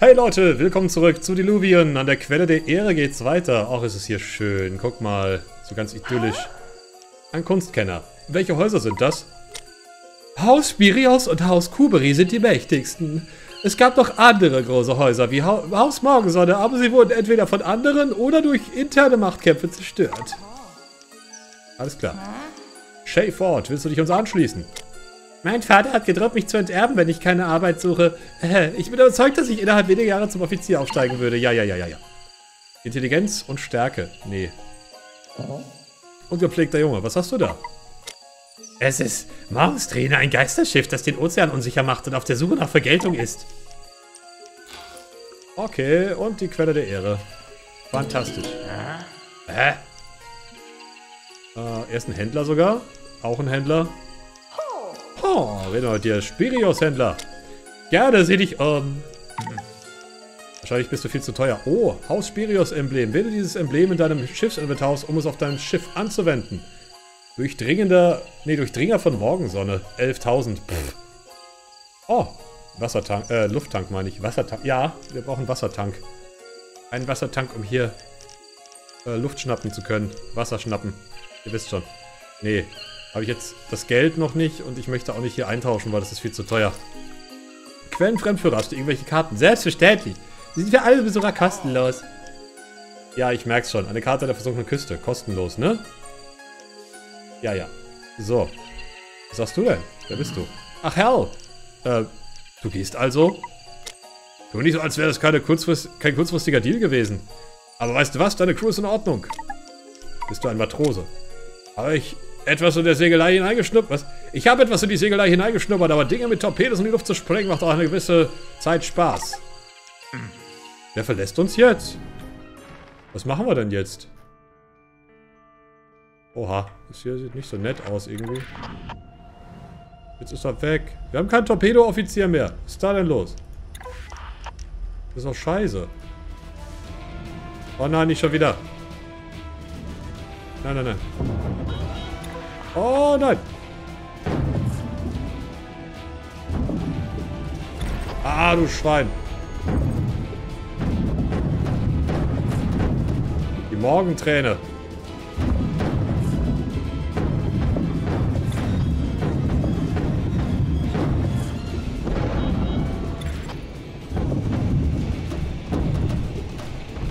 Hey Leute, willkommen zurück zu Diluvian. An der Quelle der Ehre geht's weiter. Auch ist es hier schön. Guck mal, so ganz idyllisch. Ein Kunstkenner. Welche Häuser sind das? Haus Spirios und Haus Kuberi sind die mächtigsten. Es gab noch andere große Häuser wie ha Haus Morgensonne, aber sie wurden entweder von anderen oder durch interne Machtkämpfe zerstört. Alles klar. Shay Ford, willst du dich uns anschließen? Mein Vater hat gedroht, mich zu enterben, wenn ich keine Arbeit suche. Ich bin überzeugt, dass ich innerhalb weniger Jahre zum Offizier aufsteigen würde. Ja, ja, ja, ja, ja. Intelligenz und Stärke. Nee. Ungepflegter Junge, was hast du da? Es ist Morgensträne, ein Geisterschiff, das den Ozean unsicher macht und auf der Suche nach Vergeltung ist. Okay, und die Quelle der Ehre. Fantastisch. Hä? Äh, er ist ein Händler sogar. Auch ein Händler. Oh, reden wir mit dir. Spirios-Händler. Da sehe dich, ähm... Wahrscheinlich bist du viel zu teuer. Oh, Haus Spirios-Emblem. Wähle dieses Emblem in deinem Schiffsinventar um es auf deinem Schiff anzuwenden. Durchdringender... Nee, Durchdringer von Morgensonne. 11.000. Oh, Wassertank. Äh, Lufttank meine ich. Wassertank. Ja, wir brauchen Wassertank. Einen Wassertank, um hier äh, Luft schnappen zu können. Wasser schnappen. Ihr wisst schon. Nee, habe ich jetzt das Geld noch nicht und ich möchte auch nicht hier eintauschen, weil das ist viel zu teuer. Quellenfremdführer, hast du irgendwelche Karten? Selbstverständlich. Die sind für alle Besucher kostenlos. Ja, ich merk's schon. Eine Karte der versunkenen Küste. Kostenlos, ne? Ja, ja. So. Was sagst du denn? Wer bist du? Ach, Hell. Äh, du gehst also? Tu nicht so, als wäre das keine kurzfrist kein kurzfristiger Deal gewesen. Aber weißt du was? Deine Crew ist in Ordnung. Bist du ein Matrose? Aber ich etwas in der Segelei hineingeschnuppert. Ich habe etwas in die Segelei hineingeschnuppert, aber Dinge mit Torpedos in die Luft zu sprengen macht auch eine gewisse Zeit Spaß. Wer verlässt uns jetzt? Was machen wir denn jetzt? Oha, das hier sieht nicht so nett aus irgendwie. Jetzt ist er weg. Wir haben keinen Torpedo-Offizier mehr. Was ist da denn los? Das ist doch scheiße. Oh nein, nicht schon wieder. Nein, nein, nein. Oh nein. Ah, du Schwein. Die Morgenträne.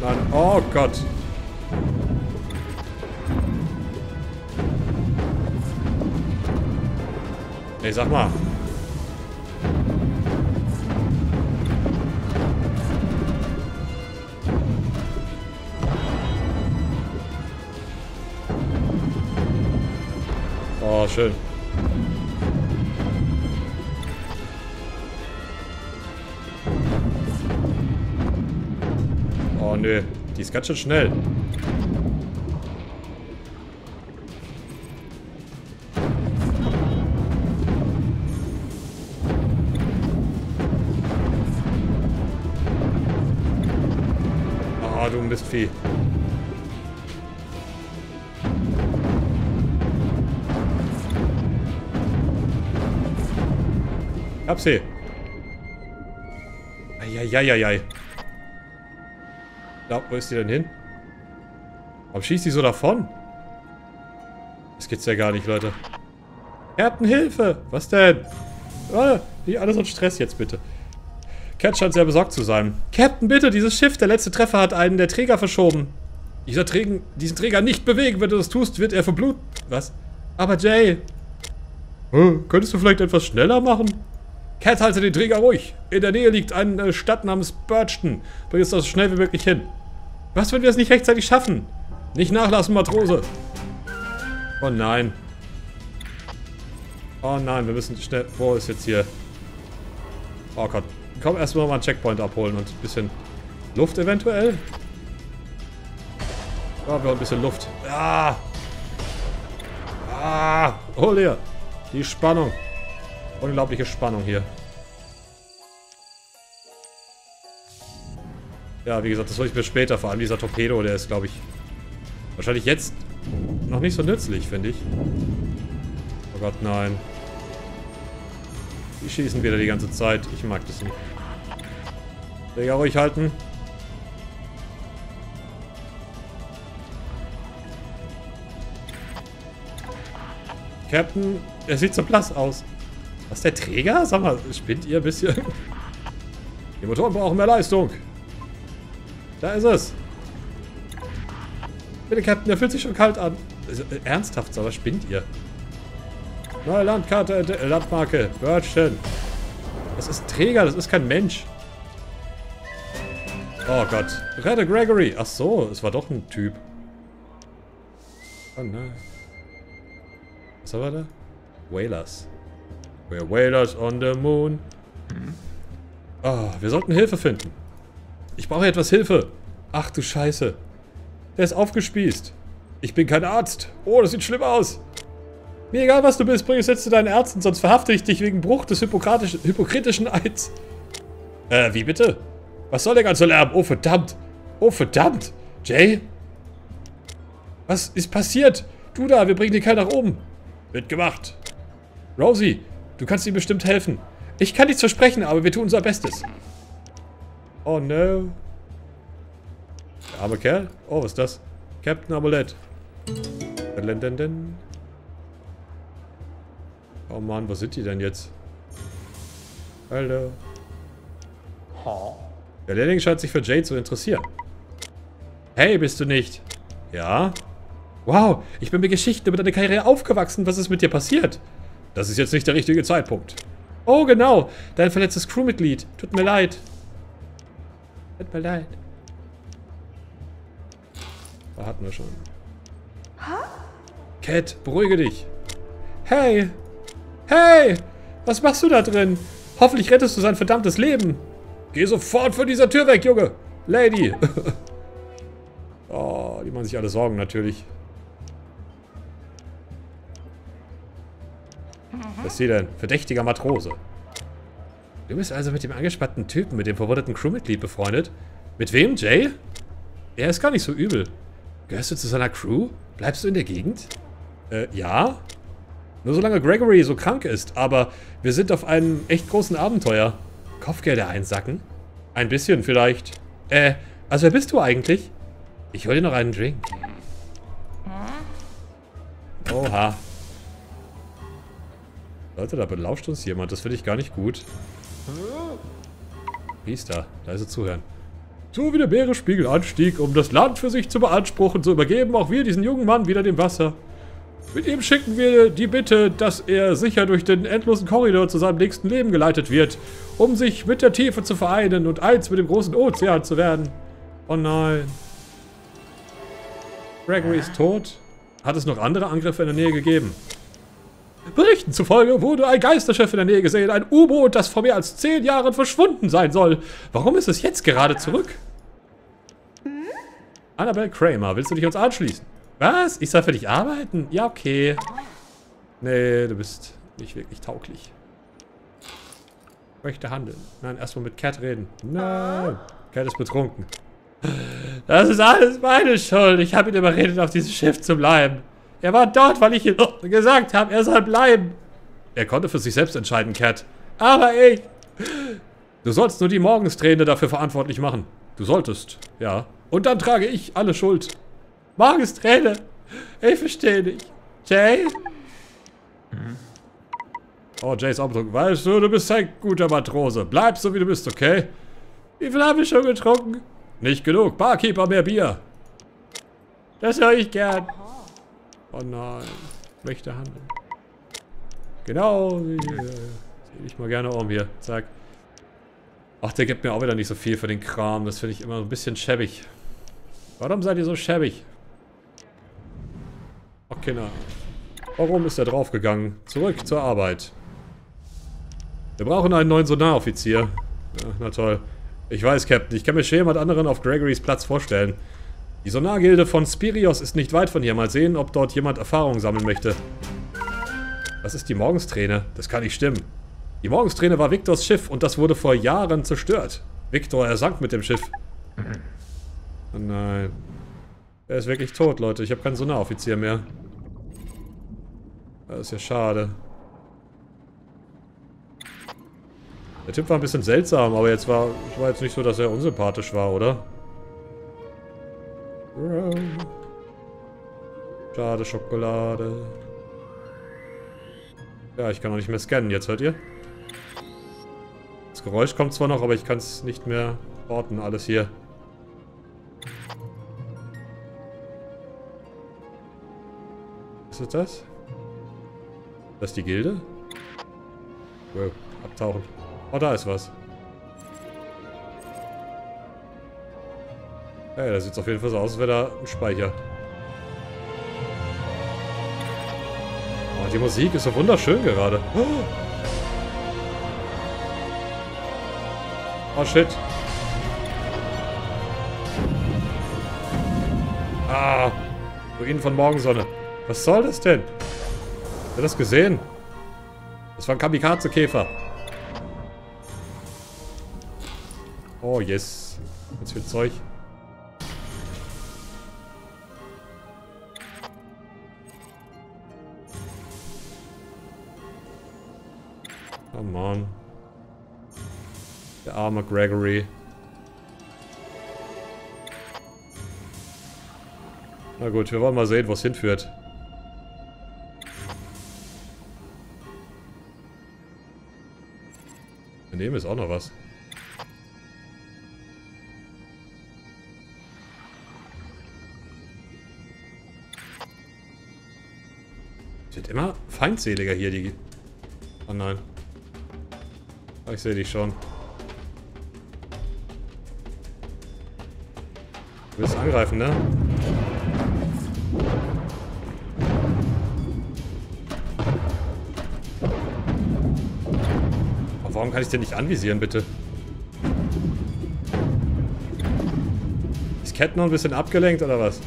Nein. Oh Gott. Ey, sag mal. Oh, schön. Oh, nö. Die ist ganz schön schnell. Du Mistvieh. Hab sie. Eieieiei. Da, wo ist die denn hin? Warum schießt die so davon? Das geht's ja gar nicht, Leute. Captain, Hilfe! Was denn? Oh, nicht alles so Stress jetzt, bitte. Cat scheint sehr besorgt zu sein. Captain, bitte, dieses Schiff, der letzte Treffer hat einen der Träger verschoben. Dieser Träger, diesen Träger nicht bewegen. Wenn du das tust, wird er verbluten. Was? Aber Jay. Hm, könntest du vielleicht etwas schneller machen? Cat, halte den Träger ruhig. In der Nähe liegt eine Stadt namens Birchton. Bring es so schnell wie möglich hin. Was, wenn wir es nicht rechtzeitig schaffen? Nicht nachlassen, Matrose. Oh nein. Oh nein, wir müssen schnell... Wo ist jetzt hier... Oh Gott. Komm, erstmal mal einen Checkpoint abholen und ein bisschen Luft eventuell. Ja, wir haben ein bisschen Luft. Ah! Ah! Hol dir! Die Spannung. Unglaubliche Spannung hier. Ja, wie gesagt, das hole ich mir später. Vor allem dieser Torpedo, der ist, glaube ich, wahrscheinlich jetzt noch nicht so nützlich, finde ich. Oh Gott, nein. Die schießen wieder die ganze Zeit. Ich mag das nicht. Träger ruhig halten. Captain, er sieht so blass aus. Was, der Träger? Sag mal, spinnt ihr ein bisschen? Die Motoren brauchen mehr Leistung. Da ist es. Bitte, Captain, der fühlt sich schon kalt an. Also, äh, ernsthaft, aber spinnt ihr? Neue Landkarte, äh, Landmarke, Birdchen. Das ist Träger, das ist kein Mensch. Oh Gott. Rette Gregory. Ach so, es war doch ein Typ. Oh nein. Was war da? Whalers. We're whalers on the moon. Oh, wir sollten Hilfe finden. Ich brauche etwas Hilfe. Ach du Scheiße. Der ist aufgespießt. Ich bin kein Arzt. Oh, das sieht schlimm aus. Mir egal, was du bist, bring es jetzt zu deinen Ärzten, sonst verhafte ich dich wegen Bruch des hypokritischen Eids. Äh, wie bitte? Was soll der ganze Lärm? Oh, verdammt. Oh, verdammt. Jay? Was ist passiert? Du da, wir bringen den Kerl nach oben. Wird gemacht. Rosie, du kannst ihm bestimmt helfen. Ich kann nichts versprechen, aber wir tun unser Bestes. Oh no. Der arme Kerl. Oh, was ist das? Captain Amulett. Oh Mann, wo sind die denn jetzt? Hallo. Der Lehrling scheint sich für Jade zu interessieren. Hey, bist du nicht? Ja? Wow, ich bin mit Geschichten über deine Karriere aufgewachsen. Was ist mit dir passiert? Das ist jetzt nicht der richtige Zeitpunkt. Oh, genau. Dein verletztes Crewmitglied. Tut mir leid. Tut mir leid. Da hatten wir schon. Cat, beruhige dich. Hey. Hey. Was machst du da drin? Hoffentlich rettest du sein verdammtes Leben. Geh sofort von dieser Tür weg, Junge. Lady. oh, die machen sich alle Sorgen natürlich. Was ist sie denn? Verdächtiger Matrose. Du bist also mit dem angespannten Typen, mit dem verwundeten Crewmitglied befreundet? Mit wem, Jay? Er ist gar nicht so übel. Gehörst du zu seiner Crew? Bleibst du in der Gegend? Äh, ja. Nur solange Gregory so krank ist, aber wir sind auf einem echt großen Abenteuer. Kopfgelder einsacken? Ein bisschen vielleicht. Äh, also wer bist du eigentlich? Ich hol dir noch einen Drink. Oha. Leute, da belauscht uns jemand. Das finde ich gar nicht gut. Priester, leise zuhören. So wie der Meeresspiegel anstieg, um das Land für sich zu beanspruchen, so übergeben auch wir diesen jungen Mann wieder dem Wasser. Mit ihm schicken wir die Bitte, dass er sicher durch den endlosen Korridor zu seinem nächsten Leben geleitet wird, um sich mit der Tiefe zu vereinen und eins mit dem großen Ozean zu werden. Oh nein. Gregory ist tot. Hat es noch andere Angriffe in der Nähe gegeben? Berichten zufolge wurde ein Geisterschiff in der Nähe gesehen, ein U-Boot, das vor mehr als zehn Jahren verschwunden sein soll. Warum ist es jetzt gerade zurück? Annabelle Kramer, willst du dich uns anschließen? Was? Ich soll für dich arbeiten? Ja, okay. Nee, du bist nicht wirklich tauglich. Ich möchte handeln. Nein, erstmal mit Cat reden. Nein. Cat ist betrunken. Das ist alles meine Schuld. Ich habe ihn überredet, auf diesem Schiff zu bleiben. Er war dort, weil ich ihm gesagt habe, er soll bleiben. Er konnte für sich selbst entscheiden, Cat. Aber ich... Du sollst nur die Morgensträne dafür verantwortlich machen. Du solltest, ja. Und dann trage ich alle Schuld. Morgensträne. Ich verstehe nicht. Jay? Mhm. Oh, Jay ist abgedrückt. Weißt du, du bist ein guter Matrose. Bleib so, wie du bist, okay? Wie viel habe ich schon getrunken? Nicht genug. Barkeeper, mehr Bier. Das höre ich gern. Oh nein. Möchte handeln. Genau. Sehe ich mal gerne um hier. Zack. Ach, der gibt mir auch wieder nicht so viel für den Kram. Das finde ich immer ein bisschen schäbig. Warum seid ihr so schäbig? Na. Warum ist er draufgegangen? Zurück zur Arbeit. Wir brauchen einen neuen Sonaroffizier. Ja, na toll. Ich weiß, Captain. Ich kann mir schwer jemand anderen auf Gregorys Platz vorstellen. Die Sonargilde von Spirios ist nicht weit von hier. Mal sehen, ob dort jemand Erfahrung sammeln möchte. Was ist die Morgensträne? Das kann nicht stimmen. Die Morgensträne war Victors Schiff und das wurde vor Jahren zerstört. Victor ersank mit dem Schiff. Oh nein. Er ist wirklich tot, Leute. Ich habe keinen Sonaroffizier mehr. Das ist ja schade. Der Typ war ein bisschen seltsam, aber jetzt war, war jetzt nicht so, dass er unsympathisch war, oder? Schade, Schokolade. Ja, ich kann auch nicht mehr scannen. Jetzt hört ihr? Das Geräusch kommt zwar noch, aber ich kann es nicht mehr orten, alles hier. Was ist das? Das ist die Gilde? Wow, abtauchen. Oh, da ist was. Ja, da sieht es auf jeden Fall so aus, als wäre da ein Speicher. Oh, die Musik ist so wunderschön gerade. Oh, shit. Ah, Ruinen von Morgensonne. Was soll das denn? Hat das gesehen? Das war ein Kamikaze-Käfer. Oh, yes. Was für Zeug. Come on. Der arme Gregory. Na gut, wir wollen mal sehen, wo es hinführt. Daneben ist auch noch was. Wird immer feindseliger hier, die... Oh nein. Oh, ich sehe dich schon. Du willst angreifen, ne? Oh, warum kann ich den nicht anvisieren, bitte? Ist Cat noch ein bisschen abgelenkt, oder was?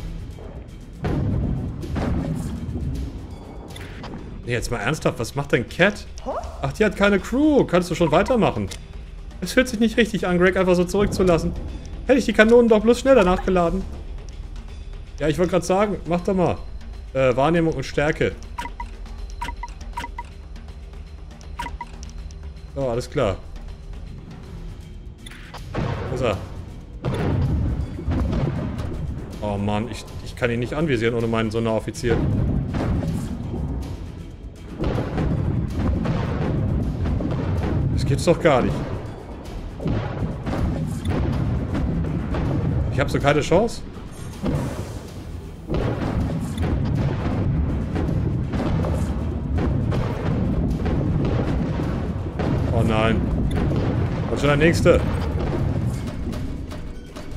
Nee, jetzt mal ernsthaft, was macht denn Cat? Ach, die hat keine Crew. Kannst du schon weitermachen? Es fühlt sich nicht richtig an, Greg einfach so zurückzulassen. Hätte ich die Kanonen doch bloß schneller nachgeladen. Ja, ich wollte gerade sagen, mach doch mal. Äh, Wahrnehmung und Stärke. So, alles klar. Ist er? Oh Mann, ich, ich kann ihn nicht anvisieren ohne meinen Sonderoffizier. Gibt's doch gar nicht. Ich habe so keine Chance. Schon der nächste.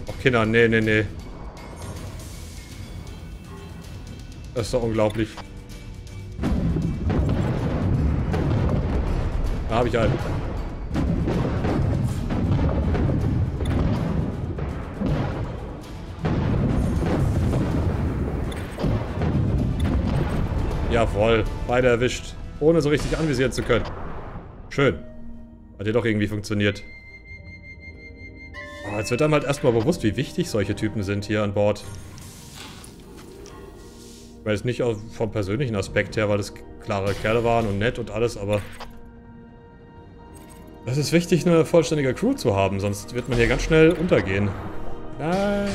Oh Kinder, nee, nee, nee. Das ist doch unglaublich. Da habe ich einen. Jawohl, beide erwischt. Ohne so richtig anvisieren zu können. Schön. Hat ja doch irgendwie funktioniert. Oh, jetzt wird einem halt erstmal bewusst, wie wichtig solche Typen sind hier an Bord. Ich weiß nicht vom persönlichen Aspekt her, weil das klare Kerle waren und nett und alles, aber... Es ist wichtig, eine vollständige Crew zu haben, sonst wird man hier ganz schnell untergehen. Nein.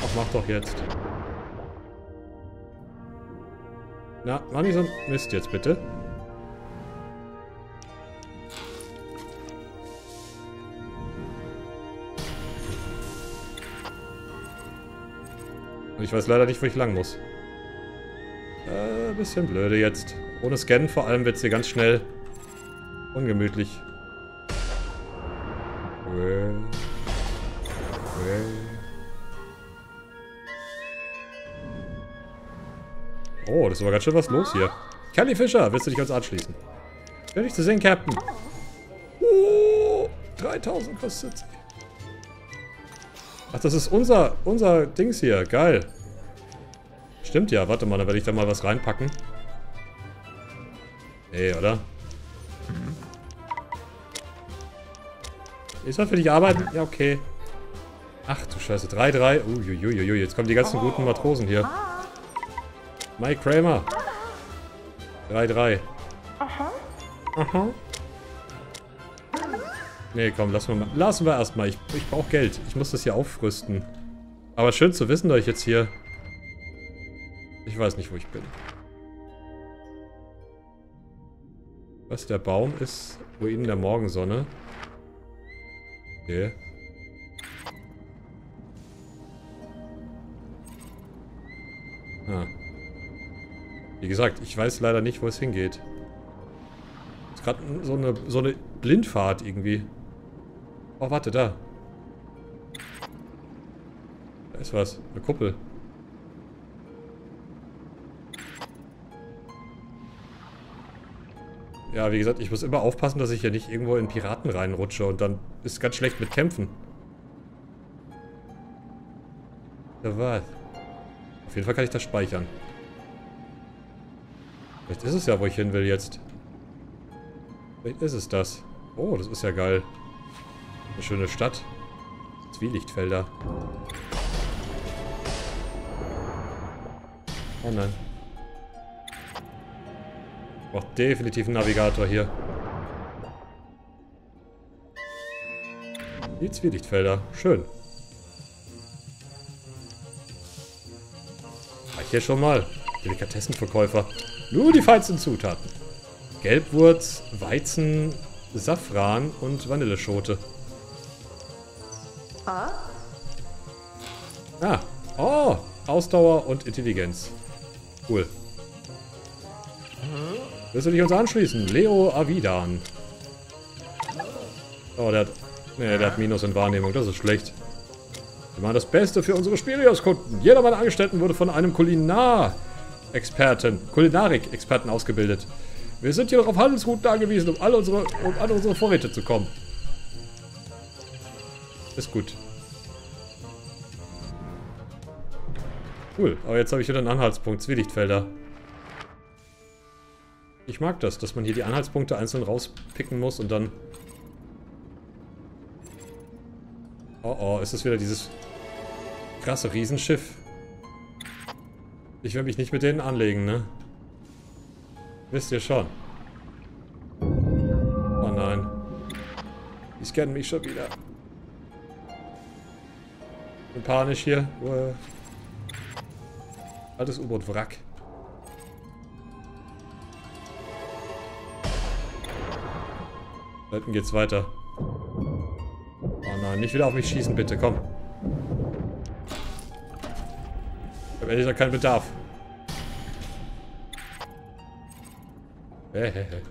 Ach, mach doch jetzt. Na, mach nicht so Mist jetzt bitte. Und ich weiß leider nicht, wo ich lang muss. Äh, bisschen blöde jetzt. Ohne Scannen vor allem wird es hier ganz schnell ungemütlich. Oh, das ist aber ganz schön was los hier. Kelly Fischer, willst du dich uns anschließen? Schön dich zu sehen, Captain. Oh, 3000 kostet sie. Ach, das ist unser, unser Dings hier. Geil. Stimmt ja. Warte mal, dann werde ich da mal was reinpacken. Nee, oder? Ich soll für dich arbeiten? Ja, okay. Ach du Scheiße. 3-3. Uiuiuiui. Jetzt kommen die ganzen guten Matrosen hier. Mike Kramer. 3-3. Aha. Aha. Nee, komm, lassen wir mal. Lassen wir erstmal. Ich, ich brauche Geld. Ich muss das hier aufrüsten. Aber schön zu wissen, dass ich jetzt hier... Ich weiß nicht, wo ich bin. Was, der Baum ist Ruinen der Morgensonne. Okay. Ah. Wie gesagt, ich weiß leider nicht, wo es hingeht. Ist gerade so eine, so eine Blindfahrt irgendwie. Oh, warte, da. Da ist was. Eine Kuppel. Ja, wie gesagt, ich muss immer aufpassen, dass ich hier nicht irgendwo in Piraten reinrutsche und dann ist es ganz schlecht mit Kämpfen. Ja, was? Auf jeden Fall kann ich das speichern. Vielleicht ist es ja, wo ich hin will jetzt. Vielleicht ist es das. Oh, das ist ja geil. Eine schöne Stadt. Zwielichtfelder. Oh nein. Braucht definitiv einen Navigator hier. Die Zwielichtfelder. Schön. War ich hier schon mal. Delikatessenverkäufer. Nur die feinsten Zutaten. Gelbwurz, Weizen, Safran und Vanilleschote. Ausdauer und Intelligenz. Cool. Willst du dich uns anschließen? Leo Avidan. Oh, der hat... Nee, der hat Minus in Wahrnehmung. Das ist schlecht. Wir machen das Beste für unsere Spirios-Kunden. Jeder meiner Angestellten wurde von einem Kulinar-Experten, Kulinarik-Experten ausgebildet. Wir sind jedoch auf Handelsrouten angewiesen, um, alle unsere, um an unsere Vorräte zu kommen. Ist gut. Cool, aber jetzt habe ich wieder einen Anhaltspunkt. Zwielichtfelder. Ich mag das, dass man hier die Anhaltspunkte einzeln rauspicken muss und dann... Oh oh, ist das wieder dieses krasse Riesenschiff? Ich will mich nicht mit denen anlegen, ne? Wisst ihr schon. Oh nein. Die scannen mich schon wieder. Bin panisch hier. Altes U-Boot-Wrack. Da hinten geht's weiter. Oh nein, nicht wieder auf mich schießen, bitte, komm. Ich habe ehrlich gesagt keinen Bedarf. Hehehe.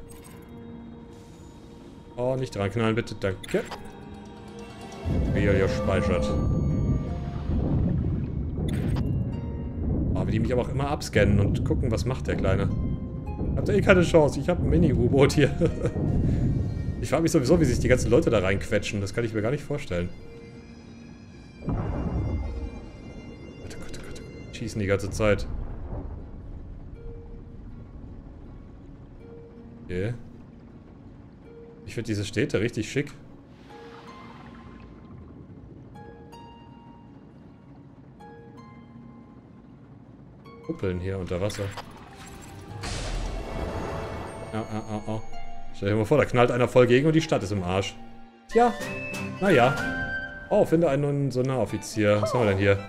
Oh, nicht dran knallen, bitte, danke. Video speichert. Die mich aber auch immer abscannen und gucken, was macht der Kleine. Habt ihr eh keine Chance, ich habe ein Mini-U-Boot hier. Ich frage mich sowieso, wie sich die ganzen Leute da reinquetschen. Das kann ich mir gar nicht vorstellen. Gott, Gott, Gott. Schießen die ganze Zeit. Okay. Ich finde diese Städte richtig schick. Kuppeln hier unter Wasser. Au, au, au, au. Stell dir mal vor, da knallt einer voll gegen und die Stadt ist im Arsch. Tja, naja. Oh, finde einen Sonderoffizier. Was haben wir denn hier?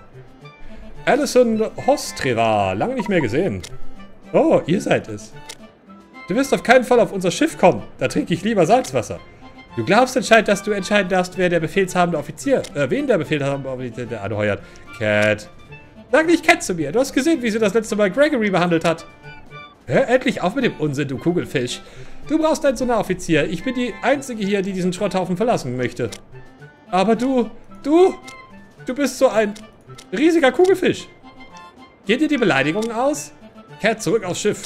Alison Hostrera. Lange nicht mehr gesehen. Oh, ihr seid es. Du wirst auf keinen Fall auf unser Schiff kommen. Da trinke ich lieber Salzwasser. Du glaubst anscheinend, dass du entscheiden darfst, wer der befehlshabende Offizier, äh, wen der befehlshabende Offizier anheuert. Cat. Sag nicht Cat zu mir. Du hast gesehen, wie sie das letzte Mal Gregory behandelt hat. Hör endlich auf mit dem Unsinn, du Kugelfisch. Du brauchst einen Sonaroffizier. Ich bin die Einzige hier, die diesen Schrotthaufen verlassen möchte. Aber du, du, du bist so ein riesiger Kugelfisch. Geht dir die Beleidigung aus? Kehrt zurück aufs Schiff.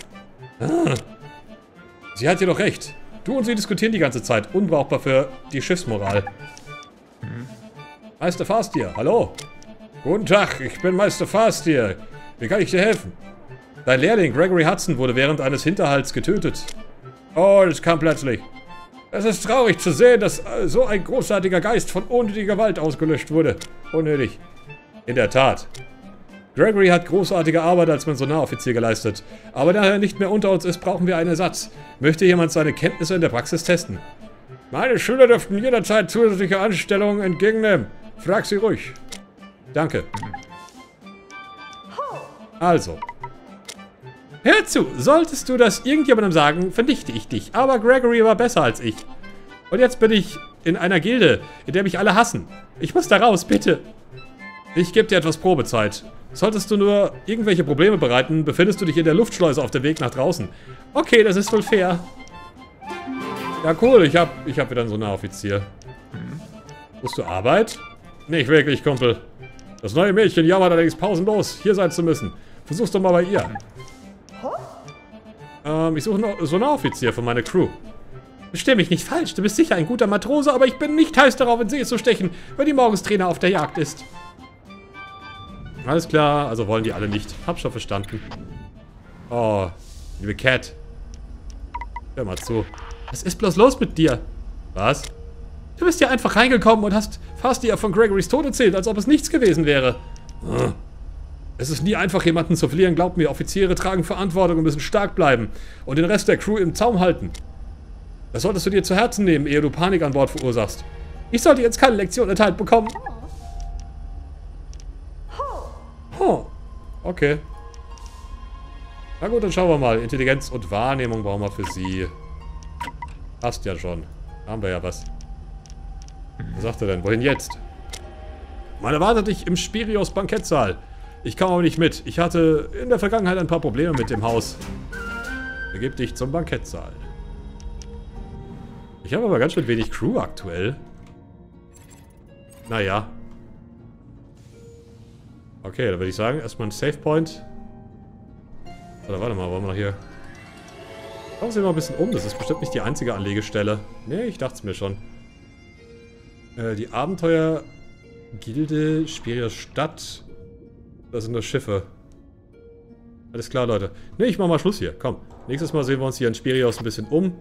Ah. Sie hat jedoch recht. Du und sie diskutieren die ganze Zeit. Unbrauchbar für die Schiffsmoral. Mhm. Meister Fastir, hallo. Guten Tag, ich bin Meister Fastir. Wie kann ich dir helfen? Dein Lehrling Gregory Hudson wurde während eines Hinterhalts getötet. Oh, das kam plötzlich. Es ist traurig zu sehen, dass äh, so ein großartiger Geist von unnötiger Gewalt ausgelöscht wurde. Unnötig. In der Tat. Gregory hat großartige Arbeit als Mensionaroffizier geleistet. Aber da er nicht mehr unter uns ist, brauchen wir einen Ersatz. Möchte jemand seine Kenntnisse in der Praxis testen? Meine Schüler dürften jederzeit zusätzliche Anstellungen entgegennehmen. Frag sie ruhig. Danke. Also. Hör zu, solltest du das irgendjemandem sagen, vernichte ich dich. Aber Gregory war besser als ich. Und jetzt bin ich in einer Gilde, in der mich alle hassen. Ich muss da raus, bitte. Ich gebe dir etwas Probezeit. Solltest du nur irgendwelche Probleme bereiten, befindest du dich in der Luftschleuse auf dem Weg nach draußen. Okay, das ist wohl fair. Ja, cool. Ich hab, ich hab wieder einen Sonaroffizier. Musst du Arbeit? Nicht wirklich, Kumpel. Das neue Mädchen jammert allerdings pausenlos, hier sein zu müssen. Versuch's doch mal bei ihr. Ähm, ich suche einen Sonaroffizier für meine Crew. Versteh mich nicht falsch, du bist sicher ein guter Matrose, aber ich bin nicht heiß darauf, in See zu stechen, wenn die Morgenstrainer auf der Jagd ist. Alles klar, also wollen die alle nicht. Hab schon verstanden. Oh, liebe Cat. Hör mal zu. Was ist bloß los mit dir? Was? Du bist ja einfach reingekommen und hast fast dir von Gregorys Tod erzählt, als ob es nichts gewesen wäre. Hm. Es ist nie einfach, jemanden zu verlieren. Glaub mir, Offiziere tragen Verantwortung und müssen stark bleiben und den Rest der Crew im Zaum halten. Das solltest du dir zu Herzen nehmen, ehe du Panik an Bord verursachst. Ich sollte jetzt keine Lektion erteilt bekommen. Oh, okay. Na gut, dann schauen wir mal. Intelligenz und Wahrnehmung brauchen wir für sie. Passt ja schon. Da haben wir ja was. Was sagt er denn? Wohin jetzt? Man erwartet dich im Spirios Bankettsaal. Ich komme aber nicht mit. Ich hatte in der Vergangenheit ein paar Probleme mit dem Haus. Begib dich zum Bankettsaal. Ich habe aber ganz schön wenig Crew aktuell. Naja. Okay, dann würde ich sagen, erstmal ein Save Point. Oder warte mal, wollen wir noch hier... Schauen Sie mal ein bisschen um, das ist bestimmt nicht die einzige Anlegestelle. Nee, ich dachte es mir schon. Äh, die Abenteuer-Gilde, Spirios Stadt. Das sind nur Schiffe. Alles klar, Leute. Ne, ich mach mal Schluss hier. Komm. Nächstes Mal sehen wir uns hier in Spirios ein bisschen um.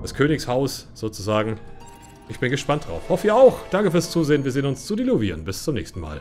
Das Königshaus, sozusagen. Ich bin gespannt drauf. Hoffe ihr auch. Danke fürs Zusehen. Wir sehen uns zu Diluvien. Bis zum nächsten Mal.